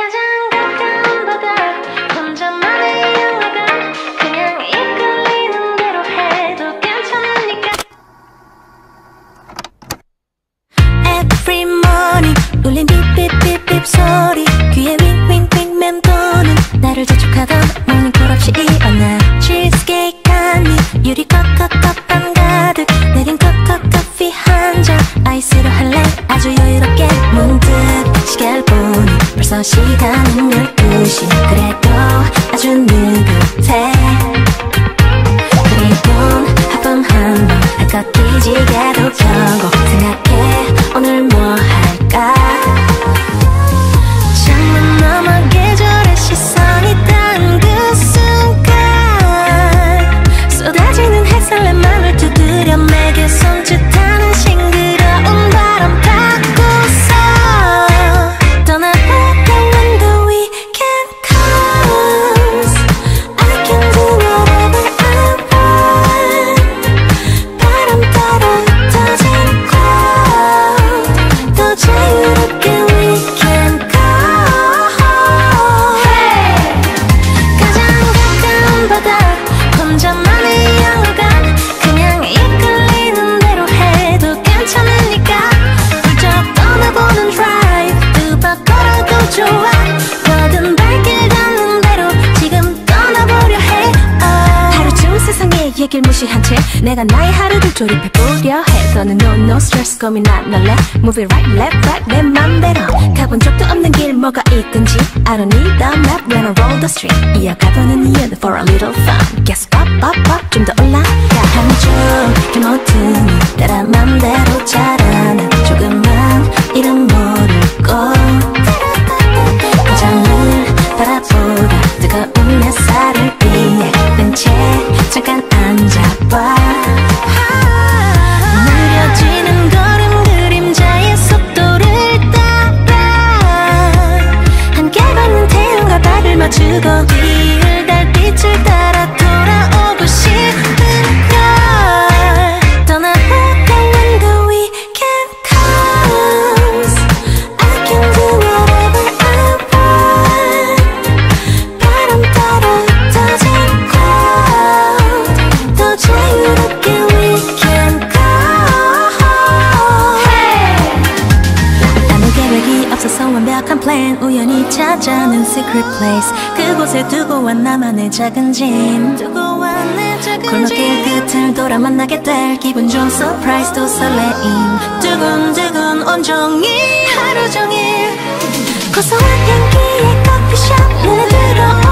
가장 したんだ 얘길 무시한 채 내가 나의 하루를 조립해보려 해. 너는 no no stress 고민 안 할래? Move it right left right 내 맘대로. 가본 적도 없는 길 뭐가 있든지. I don't need the map when I roll the street 이어가보는 이유는 for a little fun. Guess up up up 좀 더 올라가. 한쪽의 모든 따라 맘대로 자라는 조금만 이름 모르고. 화장을 바라보다 뜨거운 햇살을 피해. 벤치에 잠깐 앉아 소박한 플랜 우연히 찾아낸 secret place. 그곳에 두고 온 나만의 작은 짐. 두고 왔내 작은 골목길 끝을 돌아 만나게 될 기분 좋은 surprise 또 설레임. 두근두근 온종일 하루 종일 고소한 향기의 커피숍 눈에 들어오